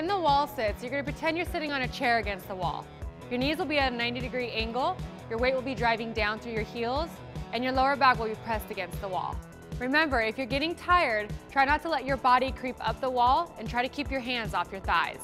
In the wall sits, you're gonna pretend you're sitting on a chair against the wall. Your knees will be at a 90 degree angle, your weight will be driving down through your heels, and your lower back will be pressed against the wall. Remember, if you're getting tired, try not to let your body creep up the wall and try to keep your hands off your thighs.